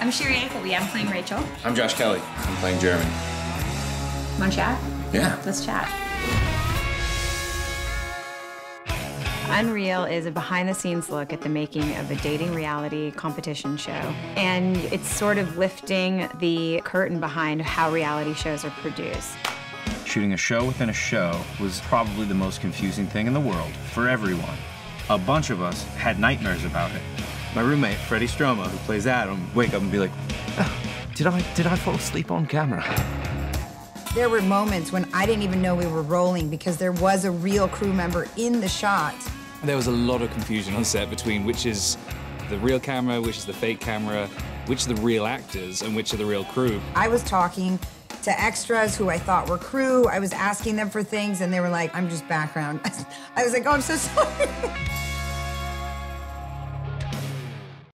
I'm Shiri Appleby. I'm playing Rachel. I'm Josh Kelly. I'm playing Jeremy. Want to chat? Yeah. Let's chat. Unreal is a behind the scenes look at the making of a dating reality competition show. And it's sort of lifting the curtain behind how reality shows are produced. Shooting a show within a show was probably the most confusing thing in the world for everyone. A bunch of us had nightmares about it. My roommate, Freddie Stroma, who plays Adam, wake up and be like, Did I did I fall asleep on camera? There were moments when I didn't even know we were rolling because there was a real crew member in the shot. There was a lot of confusion on set between which is the real camera, which is the fake camera, which are the real actors, and which are the real crew. I was talking to extras who I thought were crew. I was asking them for things, and they were like, I'm just background. I was like, oh, I'm so sorry.